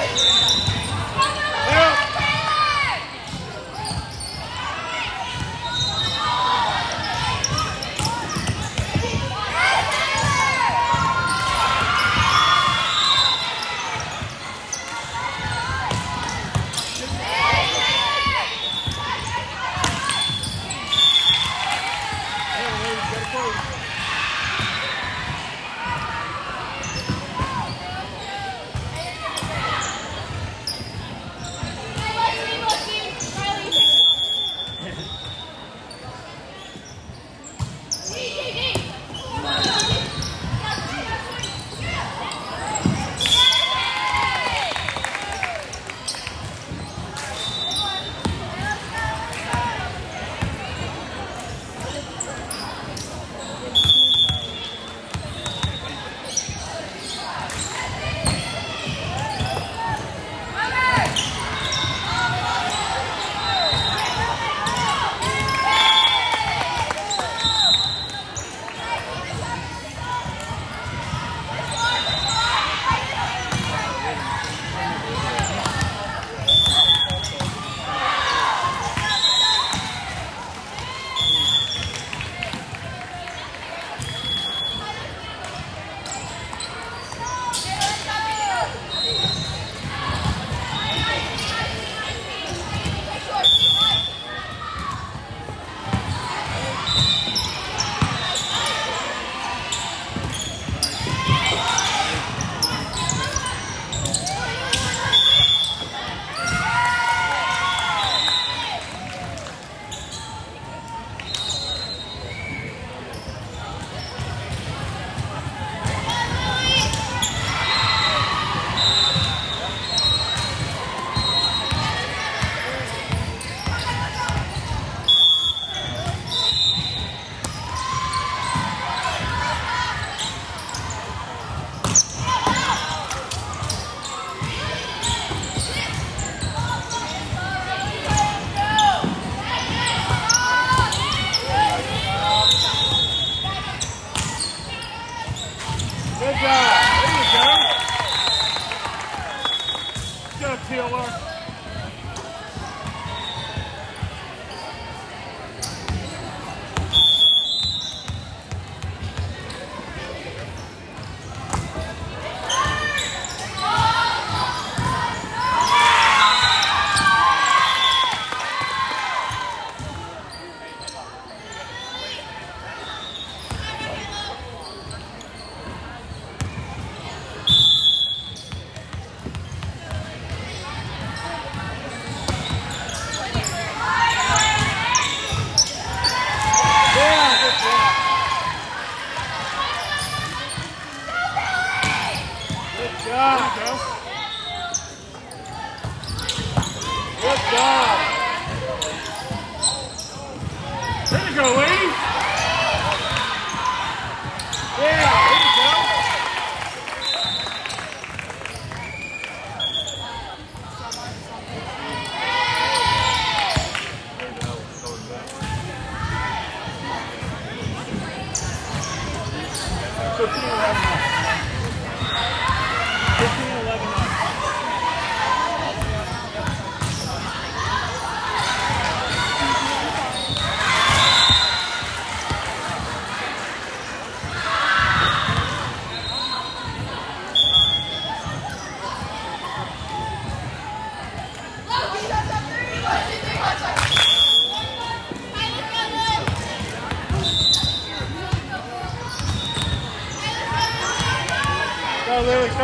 Vamos!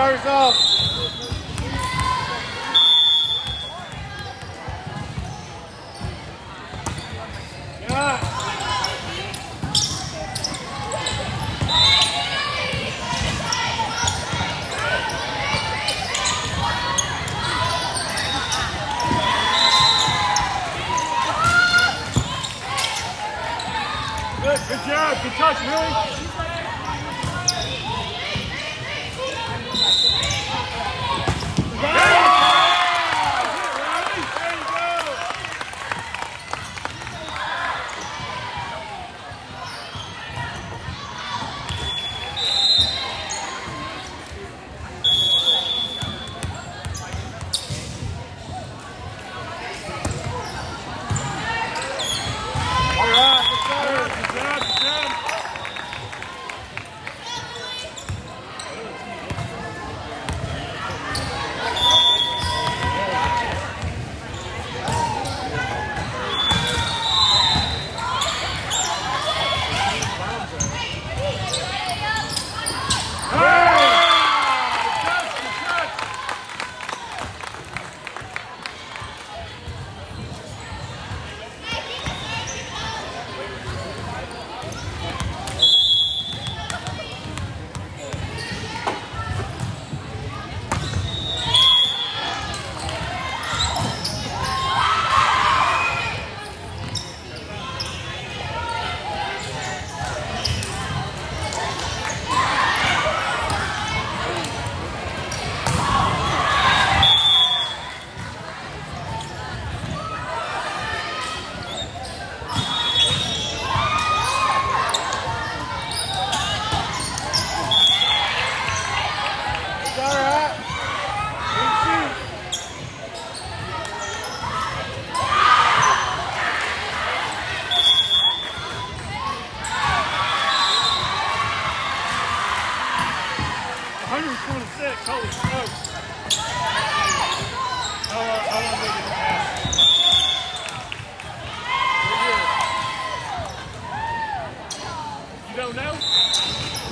Cars off. go now.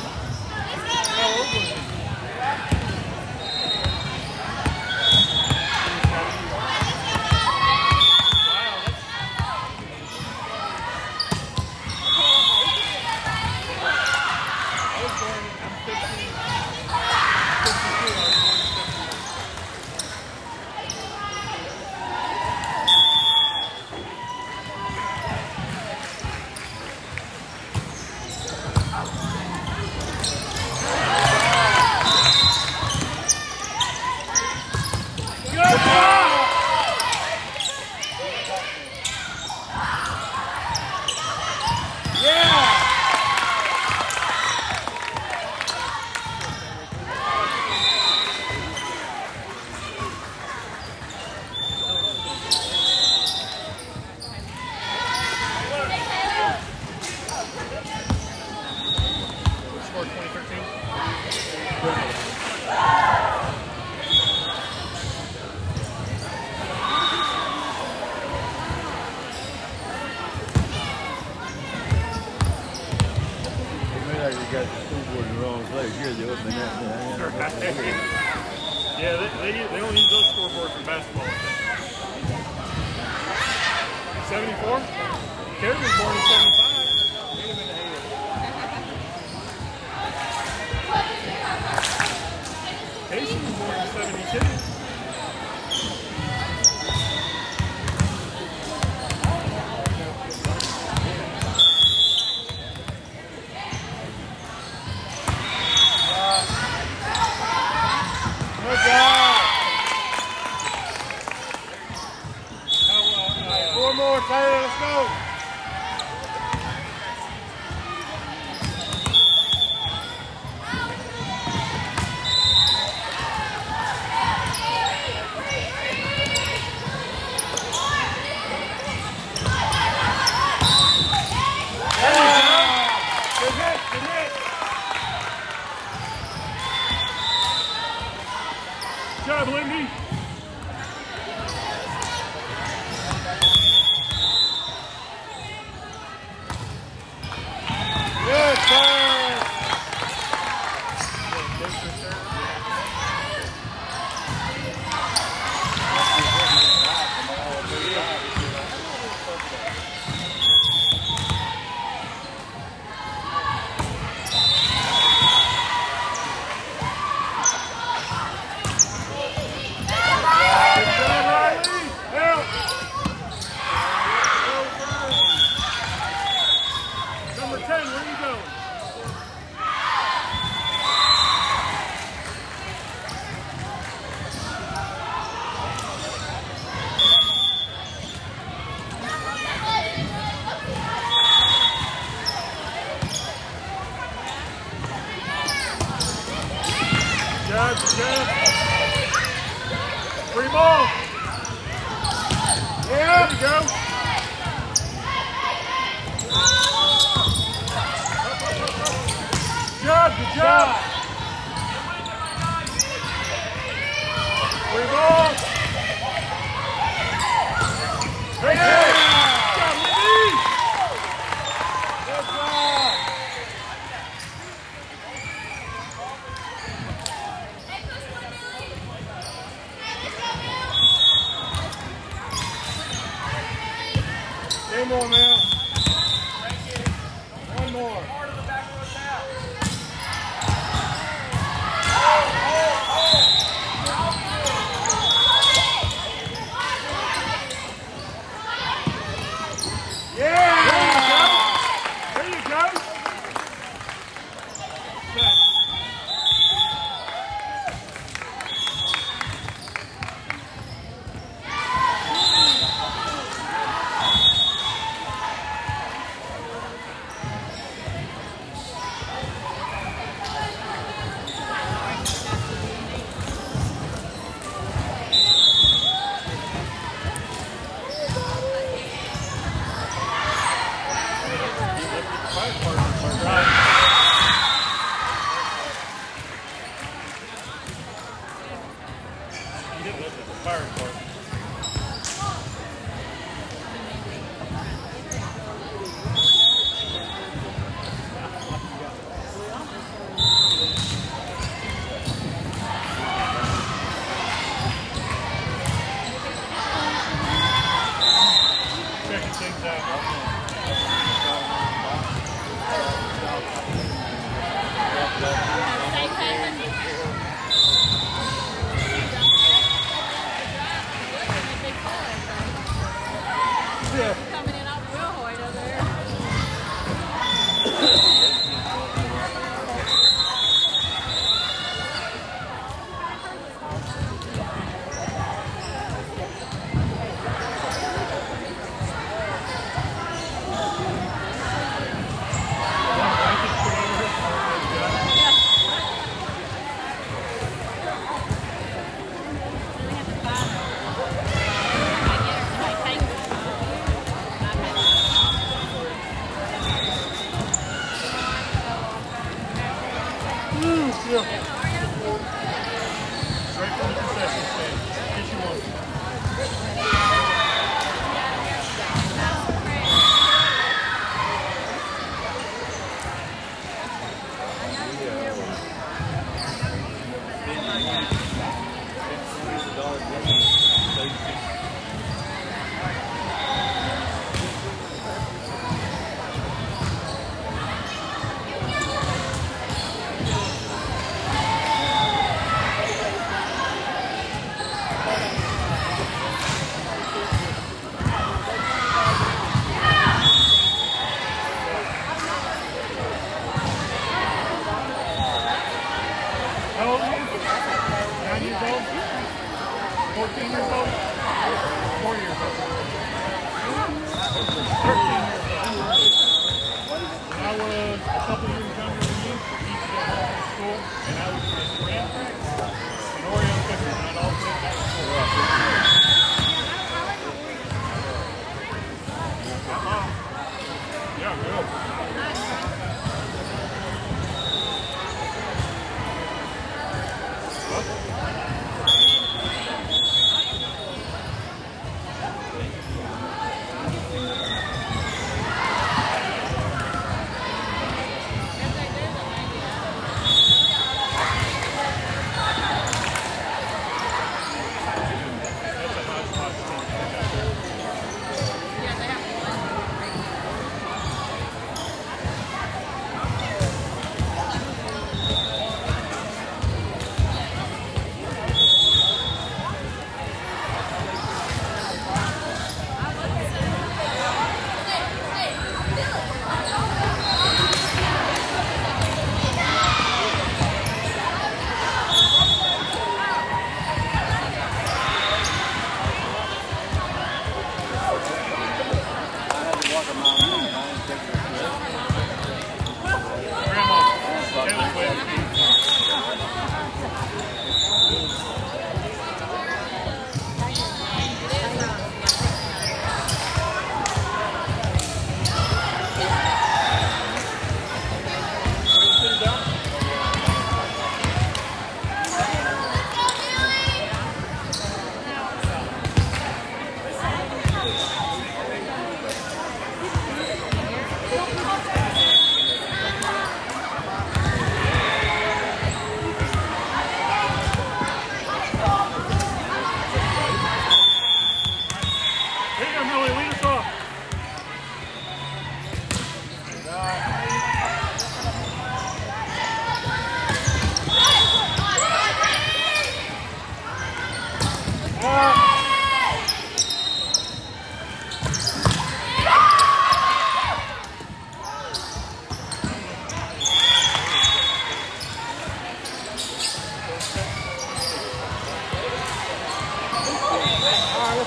Yeah, they, they, they only use those scoreboards in basketball. 74? Kerry was born in 75. Casey was born in 72.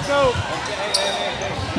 go. Hey, hey, hey,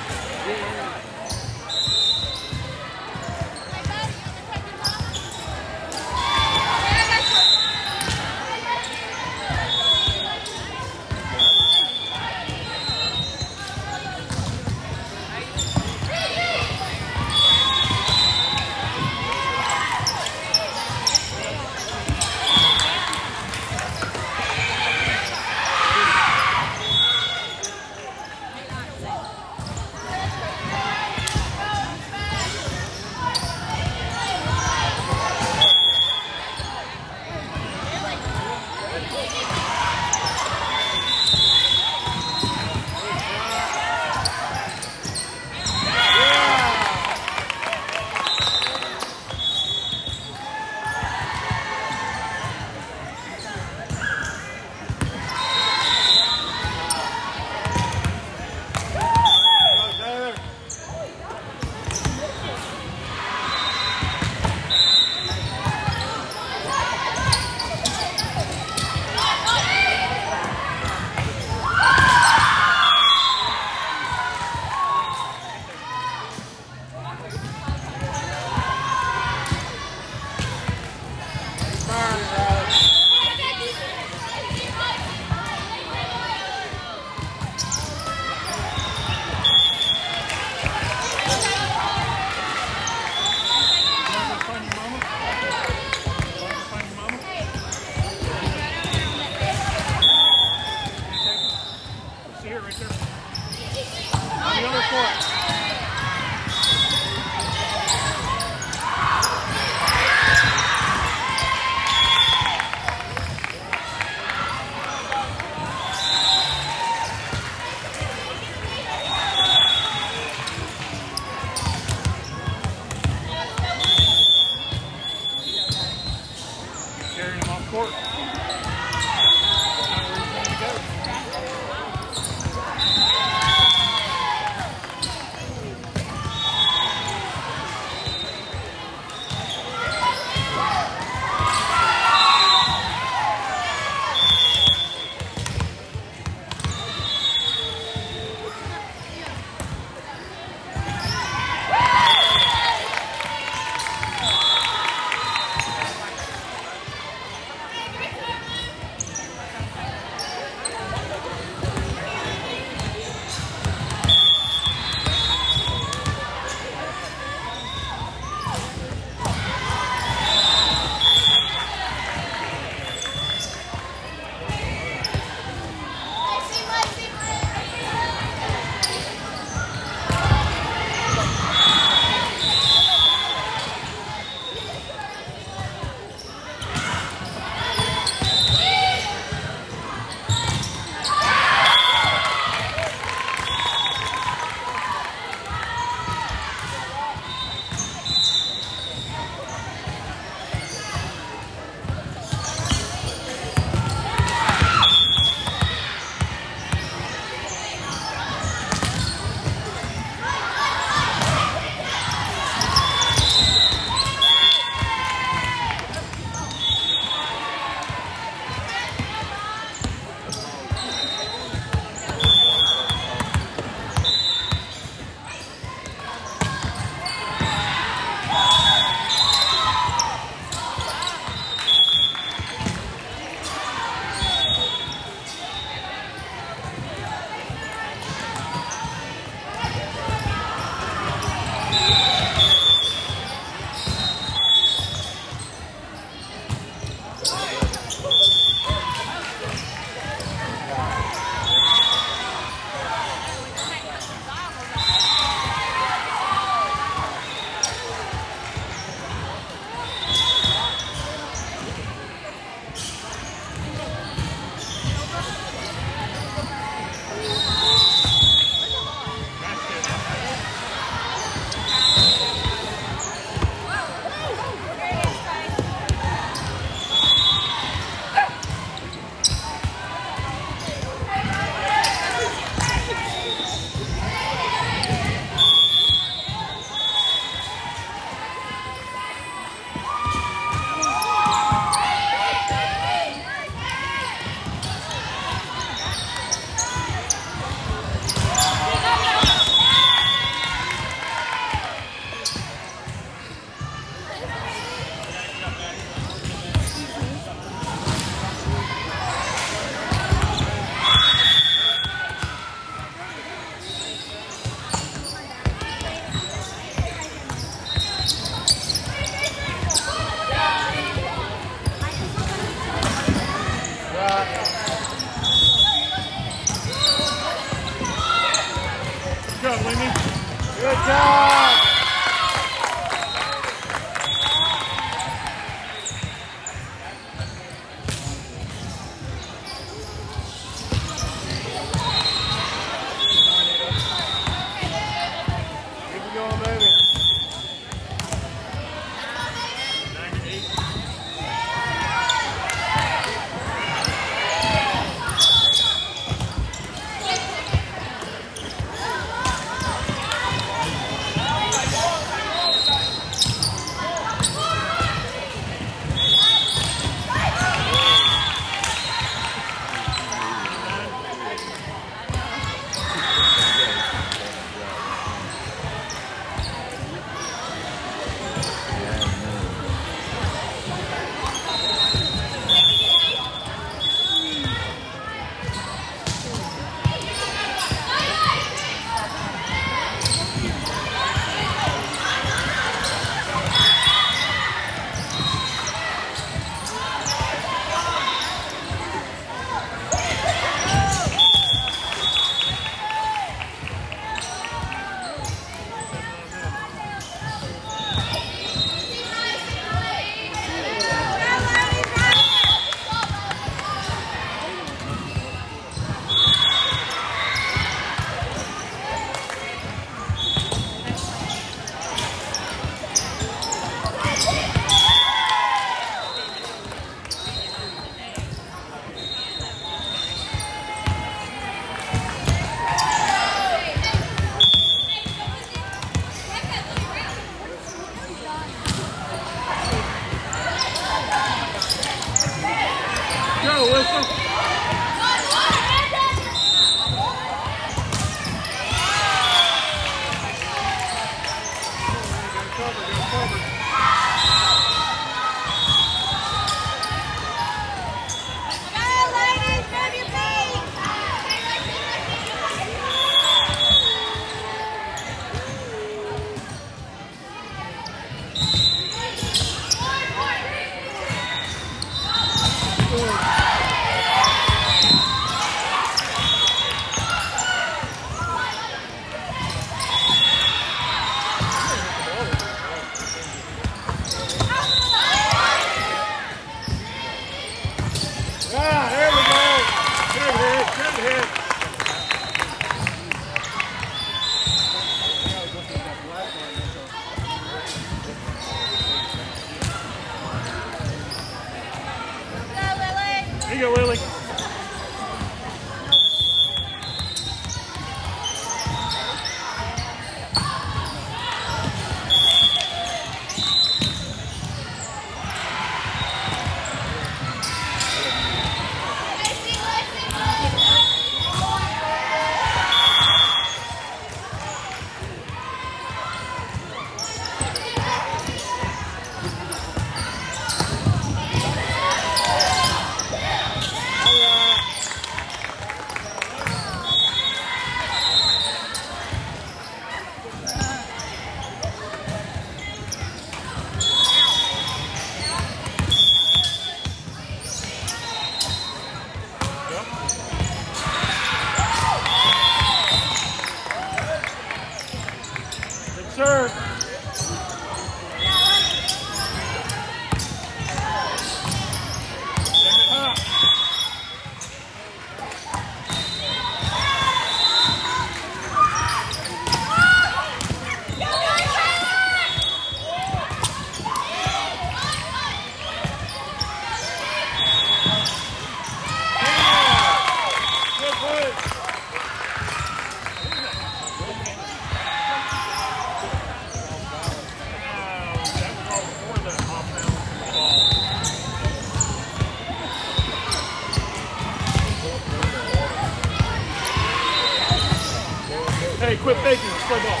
quit faking it. Play ball.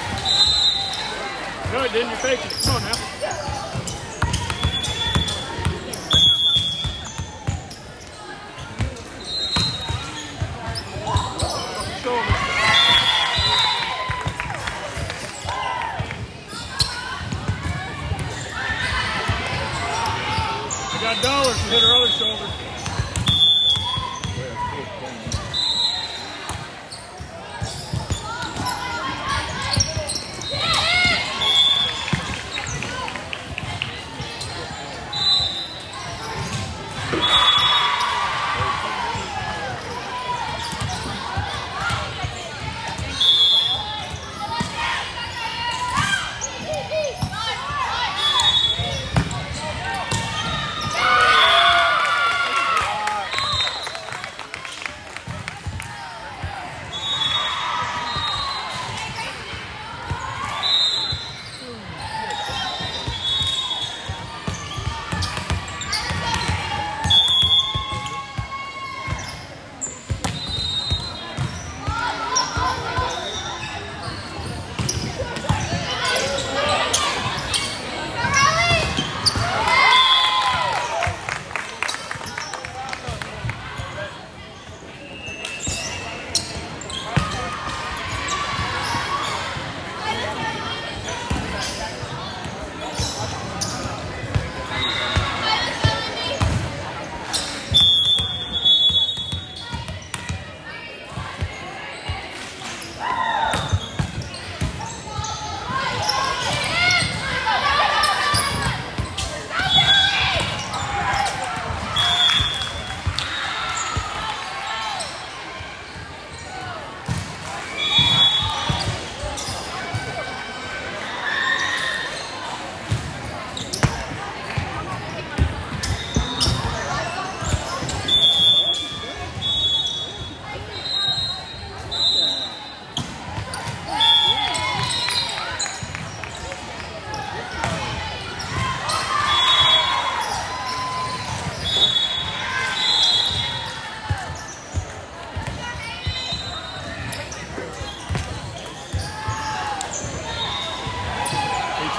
No, it didn't. You're faking it. Come on now. Dollars to hit her other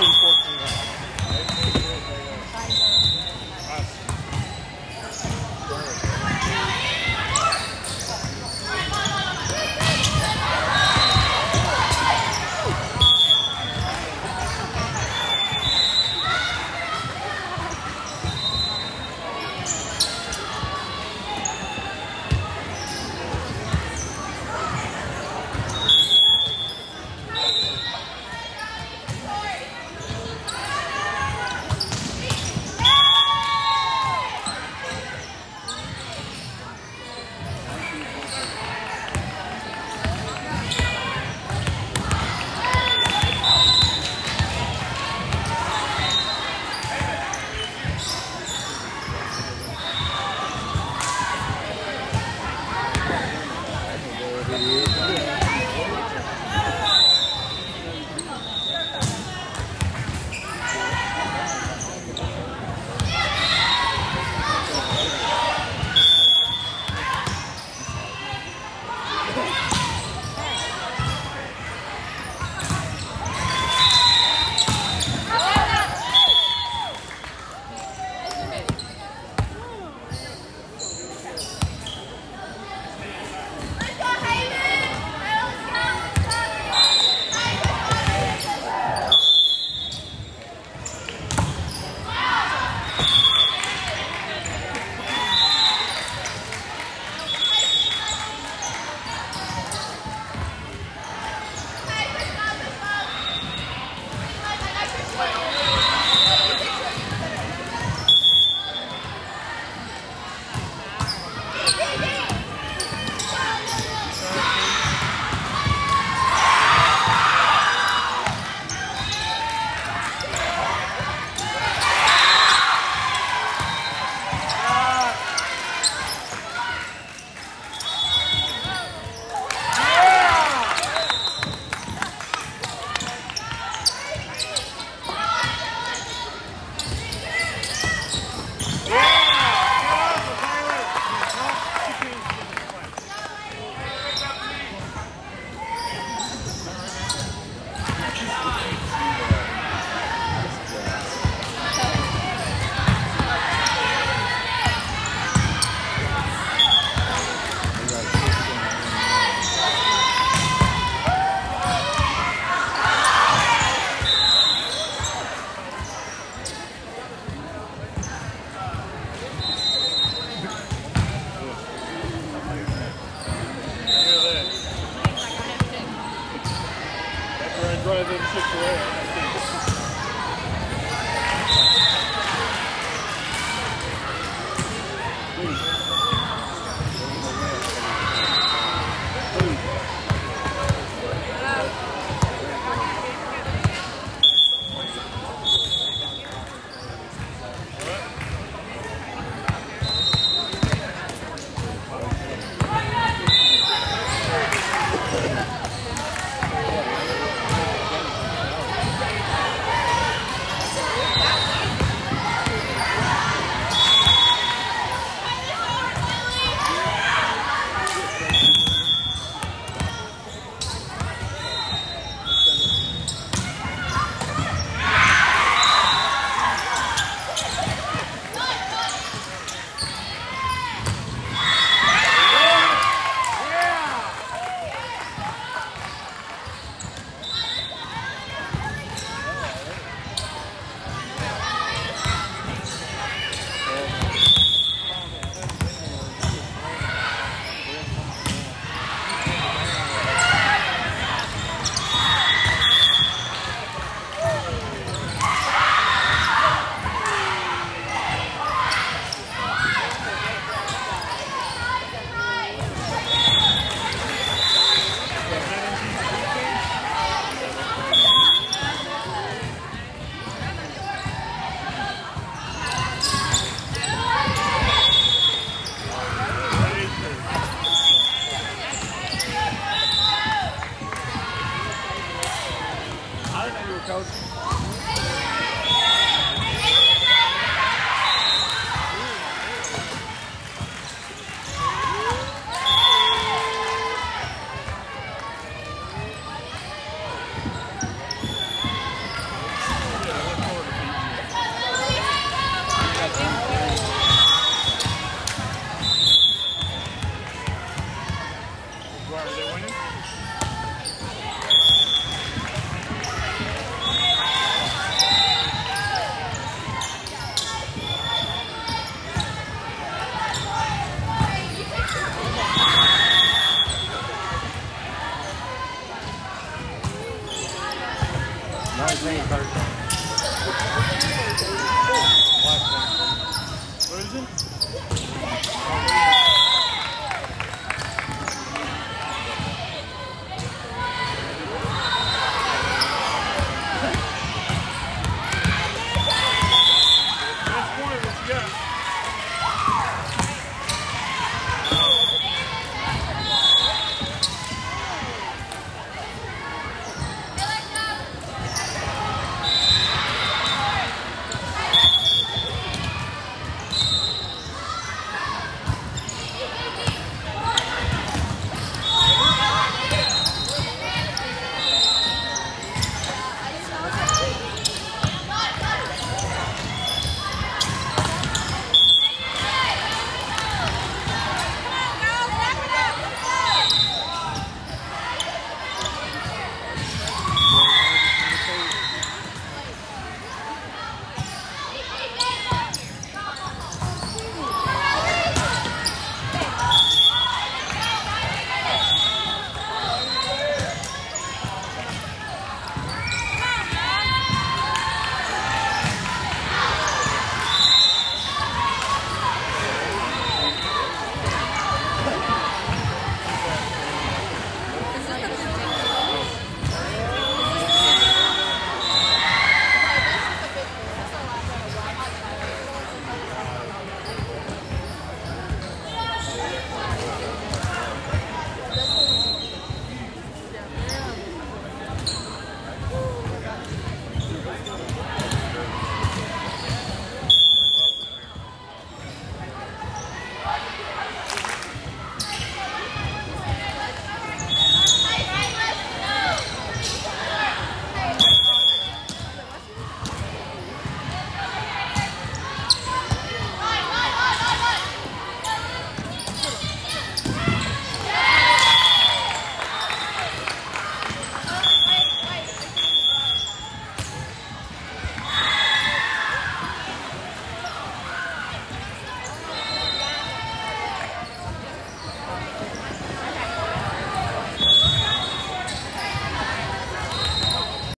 Supreme Court